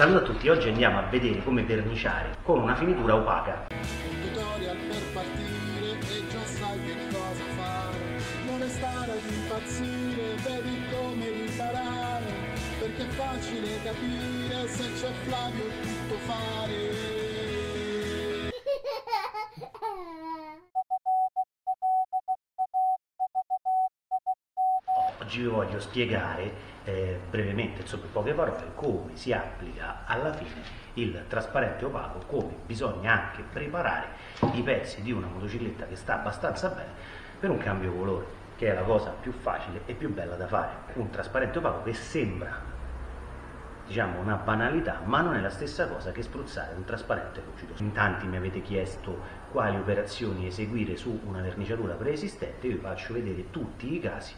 Saluto a tutti, oggi andiamo a vedere come verniciare con una finitura opaca. Perché è facile capire se c'è Flavio tutto fare. Oggi voglio spiegare eh, brevemente, insomma in poche parole, come si applica alla fine il trasparente opaco, come bisogna anche preparare i pezzi di una motocicletta che sta abbastanza bene per un cambio colore, che è la cosa più facile e più bella da fare. Un trasparente opaco che sembra diciamo una banalità, ma non è la stessa cosa che spruzzare un trasparente lucido. In tanti mi avete chiesto quali operazioni eseguire su una verniciatura preesistente, io vi faccio vedere tutti i casi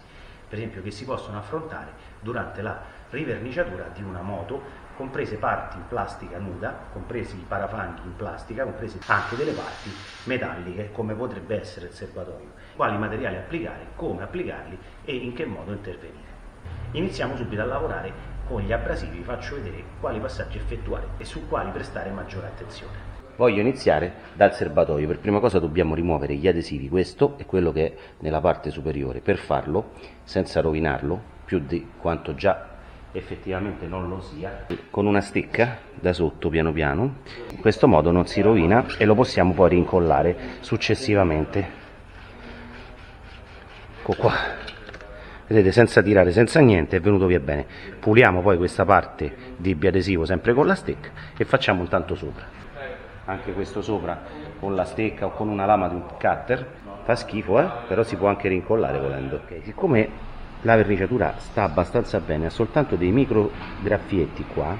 per esempio che si possono affrontare durante la riverniciatura di una moto, comprese parti in plastica nuda, compresi i parafanghi in plastica, comprese anche delle parti metalliche come potrebbe essere il serbatoio. Quali materiali applicare, come applicarli e in che modo intervenire. Iniziamo subito a lavorare con gli abrasivi, vi faccio vedere quali passaggi effettuare e su quali prestare maggiore attenzione. Voglio iniziare dal serbatoio, per prima cosa dobbiamo rimuovere gli adesivi, questo è quello che è nella parte superiore, per farlo senza rovinarlo più di quanto già effettivamente non lo sia, con una stecca da sotto piano piano, in questo modo non si rovina e lo possiamo poi rincollare successivamente. Ecco qua, vedete senza tirare, senza niente, è venuto via bene. Puliamo poi questa parte di biadesivo sempre con la stecca e facciamo un tanto sopra anche questo sopra con la stecca o con una lama di un cutter fa schifo eh? però si può anche rincollare volendo okay. siccome la verniciatura sta abbastanza bene ha soltanto dei micro graffietti qua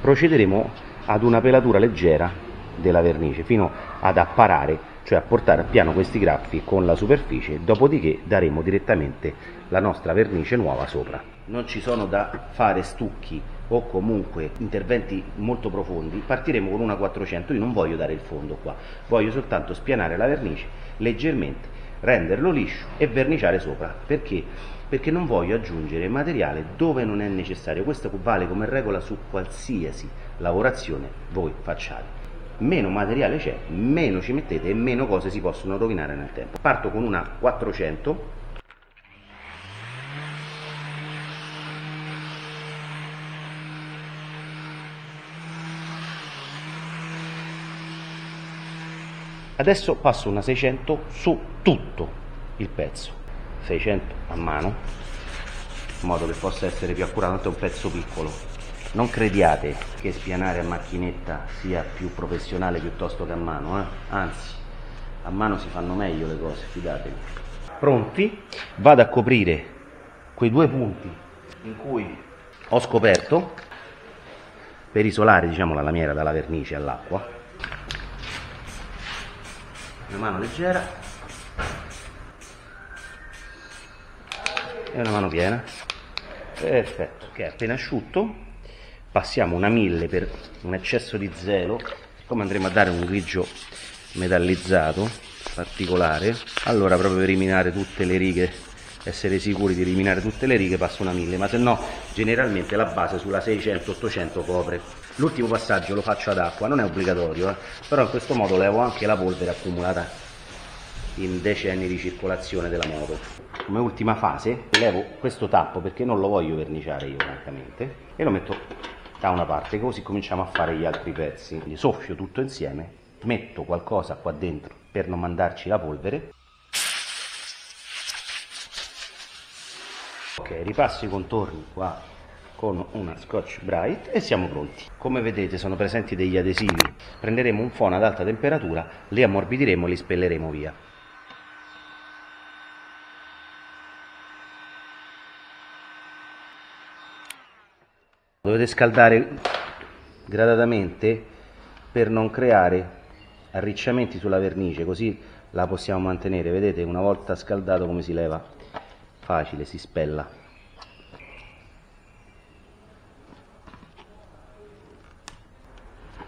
procederemo ad una pelatura leggera della vernice fino ad apparare cioè a portare a piano questi graffi con la superficie dopodiché daremo direttamente la nostra vernice nuova sopra non ci sono da fare stucchi o comunque interventi molto profondi, partiremo con una 400, io non voglio dare il fondo qua, voglio soltanto spianare la vernice leggermente, renderlo liscio e verniciare sopra, perché? Perché non voglio aggiungere materiale dove non è necessario, questo vale come regola su qualsiasi lavorazione voi facciate. Meno materiale c'è, meno ci mettete e meno cose si possono rovinare nel tempo. Parto con una 400 Adesso passo una 600 su tutto il pezzo, 600 a mano, in modo che possa essere più accurato, è un pezzo piccolo. Non crediate che spianare a macchinetta sia più professionale piuttosto che a mano, eh? anzi, a mano si fanno meglio le cose, fidatevi. Pronti? Vado a coprire quei due punti in cui ho scoperto per isolare diciamo, la lamiera dalla vernice all'acqua una mano leggera. E una mano piena. Perfetto ok appena asciutto. Passiamo una mille per un eccesso di zelo. Siccome andremo a dare un grigio metallizzato particolare allora proprio per eliminare tutte le righe essere sicuri di eliminare tutte le righe passo una mille. Ma se no generalmente la base sulla 600-800 copre l'ultimo passaggio lo faccio ad acqua non è obbligatorio eh? però in questo modo levo anche la polvere accumulata in decenni di circolazione della moto. Come ultima fase levo questo tappo perché non lo voglio verniciare io francamente e lo metto da una parte così cominciamo a fare gli altri pezzi. Quindi soffio tutto insieme metto qualcosa qua dentro per non mandarci la polvere. Ok ripasso i contorni qua con una scotch bright e siamo pronti. Come vedete sono presenti degli adesivi. Prenderemo un fono ad alta temperatura li ammorbidiremo e li spelleremo via. Dovete scaldare gradatamente per non creare arricciamenti sulla vernice così la possiamo mantenere. Vedete una volta scaldato come si leva? Facile si spella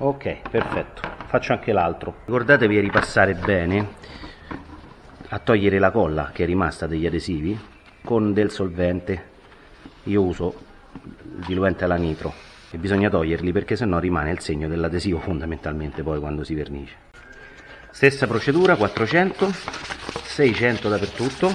ok perfetto. Faccio anche l'altro. Ricordatevi di ripassare bene a togliere la colla che è rimasta degli adesivi con del solvente. Io uso diluente alla nitro e bisogna toglierli perché sennò rimane il segno dell'adesivo fondamentalmente poi quando si vernice. Stessa procedura, 400, 600 dappertutto,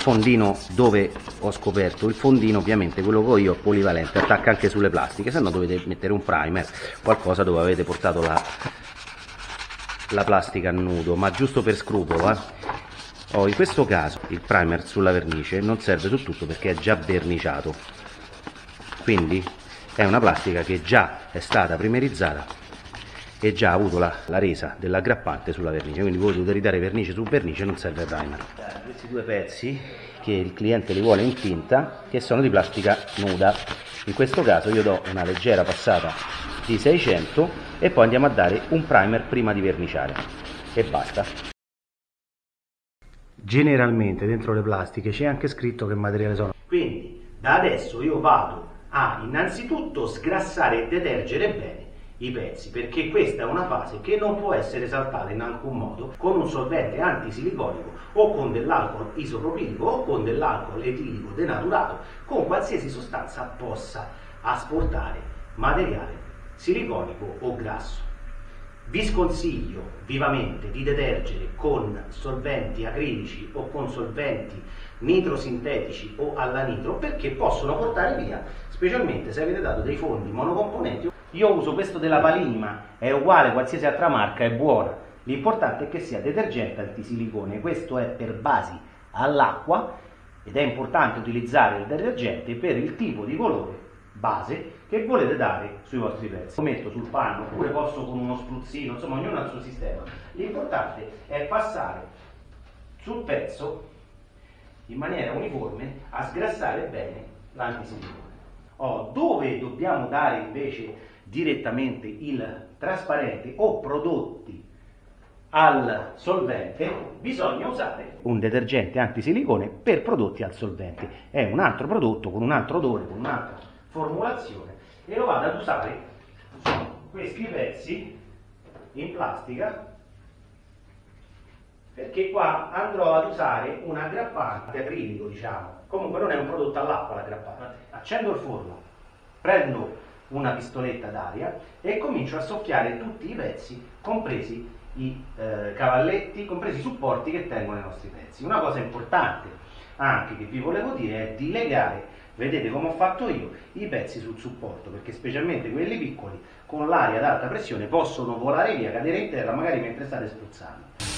fondino dove ho scoperto il fondino ovviamente quello che ho io è polivalente attacca anche sulle plastiche se no dovete mettere un primer qualcosa dove avete portato la, la plastica a nudo ma giusto per scrupolo eh. oh, in questo caso il primer sulla vernice non serve su tutto perché è già verniciato quindi è una plastica che già è stata primerizzata e già ha avuto la, la resa dell'aggrappante sulla vernice. Quindi voi dovete ridare vernice su vernice non serve il primer questi due pezzi che il cliente li vuole in tinta che sono di plastica nuda. In questo caso io do una leggera passata di 600 e poi andiamo a dare un primer prima di verniciare. E basta. Generalmente dentro le plastiche c'è anche scritto che materiale sono. Quindi da adesso io vado a innanzitutto sgrassare e detergere bene i pezzi, perché questa è una fase che non può essere saltata in alcun modo con un solvente antisiliconico o con dell'alcol isopropilico o con dell'alcol etilico denaturato, con qualsiasi sostanza possa asportare materiale siliconico o grasso. Vi sconsiglio vivamente di detergere con solventi acrilici o con solventi nitrosintetici o alla nitro perché possono portare via, specialmente se avete dato dei fondi monocomponenti io uso questo della Palinima, è uguale qualsiasi altra marca, è buona. L'importante è che sia detergente antisilicone, questo è per basi all'acqua ed è importante utilizzare il detergente per il tipo di colore base che volete dare sui vostri pezzi. Lo metto sul panno oppure posso con uno spruzzino, insomma ognuno ha il suo sistema. L'importante è passare sul pezzo in maniera uniforme a sgrassare bene l'antisilicone. Oh, dove dobbiamo dare invece direttamente il trasparente o prodotti al solvente, bisogna usare un detergente antisilicone per prodotti al solvente. È un altro prodotto con un altro odore, con un'altra formulazione e lo vado ad usare su questi pezzi in plastica perché qua andrò ad usare un aggrappante acrilico, diciamo. Comunque non è un prodotto all'acqua l'aggrappante. Accendo il forno, prendo una pistoletta d'aria e comincio a soffiare tutti i pezzi, compresi i eh, cavalletti, compresi i supporti che tengono i nostri pezzi. Una cosa importante anche che vi volevo dire è di legare, vedete come ho fatto io, i pezzi sul supporto, perché specialmente quelli piccoli con l'aria ad alta pressione possono volare via, cadere in terra magari mentre state spruzzando.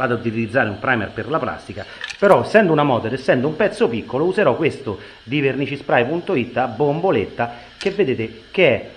Vado ad utilizzare un primer per la plastica, però essendo una motor, essendo un pezzo piccolo, userò questo di vernicispray.it a bomboletta che vedete che è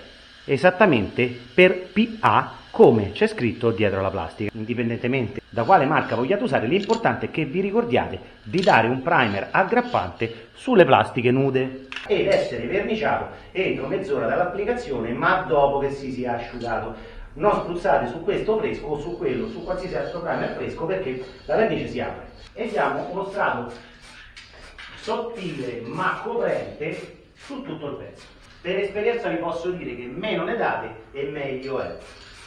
esattamente per PA come c'è scritto dietro la plastica. Indipendentemente da quale marca vogliate usare, l'importante è che vi ricordiate di dare un primer aggrappante sulle plastiche nude ed essere verniciato entro mezz'ora dall'applicazione ma dopo che si sia asciugato non spruzzate su questo fresco o su quello, su qualsiasi altro primer fresco perché la vernice si apre. E diamo uno strato sottile ma coprente su tutto il pezzo. Per esperienza vi posso dire che meno ne date e meglio è.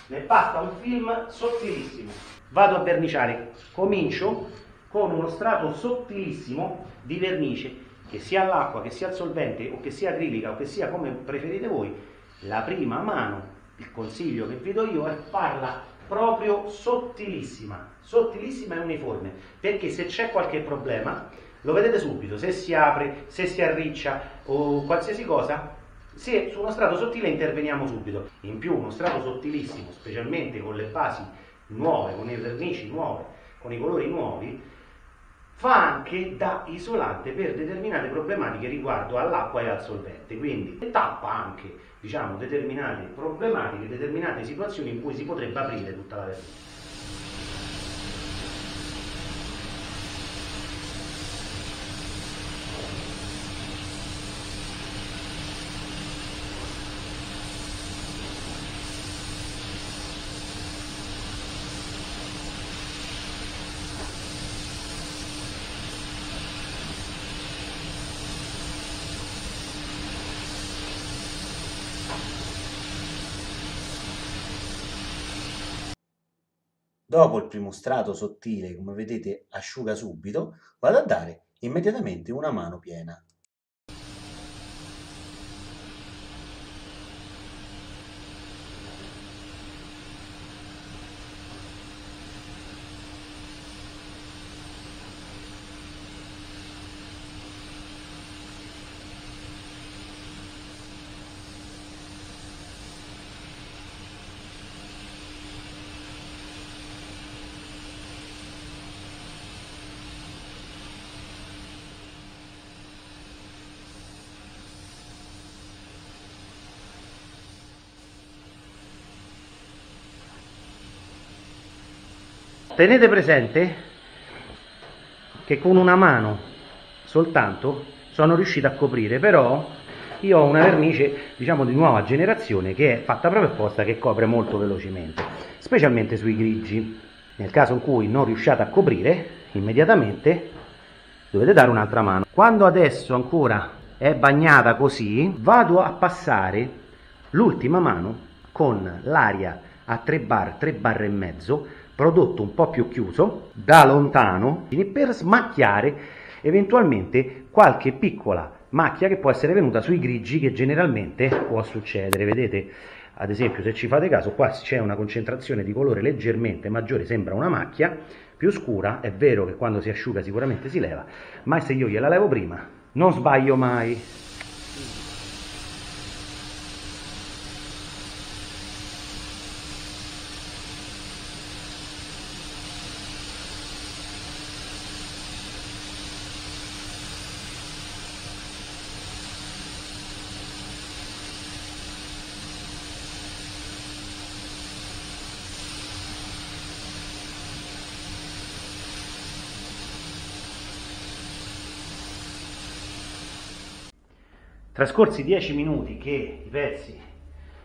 Ne basta un film sottilissimo. Vado a verniciare, comincio con uno strato sottilissimo di vernice che sia all'acqua, che sia al solvente o che sia acrilica o che sia come preferite voi, la prima mano il consiglio che vi do io è farla proprio sottilissima, sottilissima e uniforme, perché se c'è qualche problema lo vedete subito, se si apre, se si arriccia o qualsiasi cosa, se su uno strato sottile interveniamo subito. In più uno strato sottilissimo, specialmente con le basi nuove, con le vernici nuove, con i colori nuovi, fa anche da isolante per determinate problematiche riguardo all'acqua e al solvente, quindi tappa anche diciamo, determinate problematiche, determinate situazioni in cui si potrebbe aprire tutta la vernice. Dopo il primo strato sottile, come vedete, asciuga subito, vado a dare immediatamente una mano piena. Tenete presente che con una mano soltanto sono riuscito a coprire, però io ho una vernice diciamo di nuova generazione che è fatta proprio apposta che copre molto velocemente, specialmente sui grigi. Nel caso in cui non riusciate a coprire, immediatamente dovete dare un'altra mano. Quando adesso ancora è bagnata così, vado a passare l'ultima mano con l'aria a 3 bar, 3 bar e mezzo prodotto un po' più chiuso da lontano per smacchiare eventualmente qualche piccola macchia che può essere venuta sui grigi che generalmente può succedere. Vedete ad esempio se ci fate caso qua c'è una concentrazione di colore leggermente maggiore sembra una macchia più scura è vero che quando si asciuga sicuramente si leva ma se io gliela levo prima non sbaglio mai Trascorsi 10 minuti che i pezzi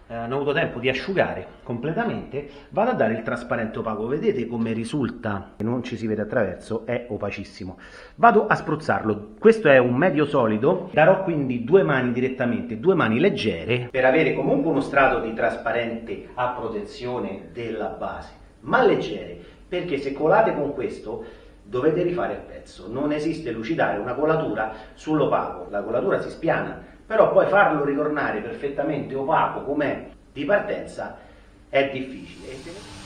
eh, hanno avuto tempo di asciugare completamente, vado a dare il trasparente opaco. Vedete come risulta, non ci si vede attraverso, è opacissimo. Vado a spruzzarlo. Questo è un medio solido, darò quindi due mani direttamente, due mani leggere, per avere comunque uno strato di trasparente a protezione della base, ma leggere, perché se colate con questo dovete rifare il pezzo. Non esiste lucidare una colatura sull'opaco, la colatura si spiana però poi farlo ritornare perfettamente opaco com'è di partenza è difficile.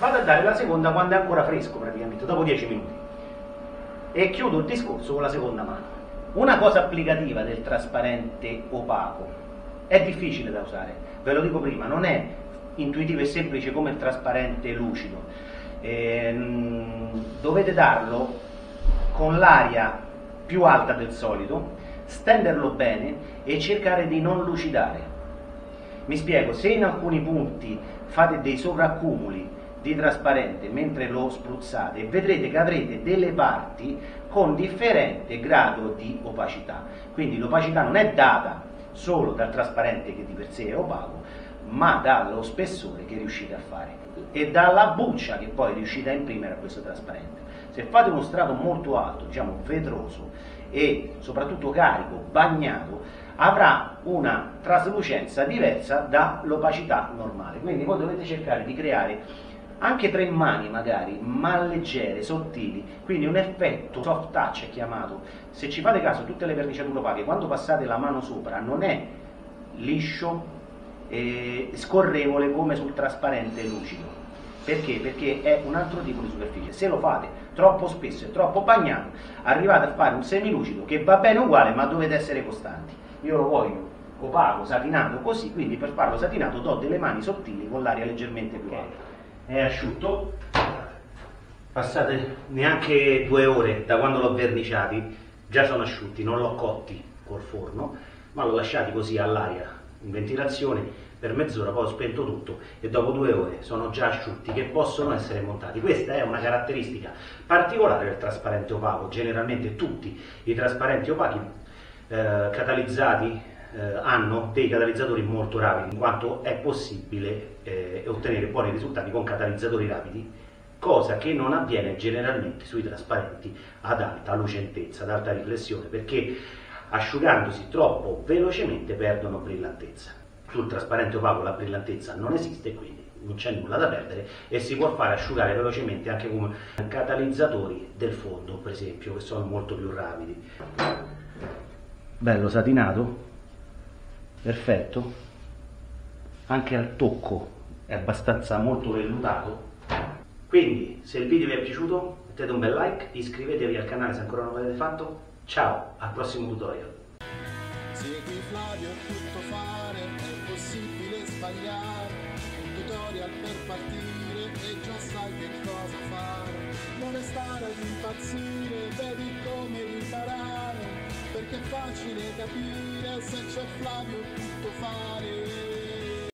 Vado a dare la seconda quando è ancora fresco praticamente, dopo 10 minuti. E chiudo il discorso con la seconda mano. Una cosa applicativa del trasparente opaco è difficile da usare, ve lo dico prima, non è intuitivo e semplice come il trasparente lucido. Ehm, dovete darlo con l'aria più alta del solito, stenderlo bene e cercare di non lucidare. Mi spiego, se in alcuni punti fate dei sovraccumuli di trasparente mentre lo spruzzate vedrete che avrete delle parti con differente grado di opacità. Quindi l'opacità non è data solo dal trasparente che di per sé è opaco ma dallo spessore che riuscite a fare. E dalla buccia che poi riuscite a imprimere a questo trasparente. Se fate uno strato molto alto diciamo vetroso e soprattutto carico, bagnato avrà una traslucenza diversa dall'opacità normale. Quindi voi dovete cercare di creare anche tre mani magari, ma leggere, sottili, quindi un effetto soft touch è chiamato. Se ci fate caso, tutte le verniciature opache, quando passate la mano sopra, non è liscio e scorrevole come sul trasparente lucido. Perché? Perché è un altro tipo di superficie. Se lo fate troppo spesso e troppo bagnato, arrivate a fare un semilucido che va bene uguale, ma dovete essere costanti. Io lo voglio opaco, satinato così, quindi per farlo satinato do delle mani sottili con l'aria leggermente più alta è asciutto passate neanche due ore da quando l'ho verniciati già sono asciutti non l'ho cotti col forno, ma l'ho lasciati così all'aria in ventilazione per mezz'ora, poi ho spento tutto e dopo due ore sono già asciutti che possono essere montati. Questa è una caratteristica particolare del trasparente opaco, generalmente tutti i trasparenti opachi eh, catalizzati eh, hanno dei catalizzatori molto rapidi, in quanto è possibile eh, ottenere buoni risultati con catalizzatori rapidi, cosa che non avviene generalmente sui trasparenti ad alta lucentezza, ad alta riflessione, perché asciugandosi troppo velocemente perdono brillantezza. Sul trasparente opaco la brillantezza non esiste, quindi non c'è nulla da perdere e si può fare asciugare velocemente anche con catalizzatori del fondo, per esempio, che sono molto più rapidi. Bello satinato, perfetto, anche al tocco è abbastanza molto vellutato. Quindi, se il video vi è piaciuto, mettete un bel like, iscrivetevi al canale se ancora non l'avete fatto. Ciao, al prossimo tutorial. Segui Flavio, tutto fare, è possibile sbagliare. Un tutorial per partire e già sai che cosa fare. Non è stare ad impazzire, vedi come riparare. Perché è facile capire se c'è Flavio tutto fare.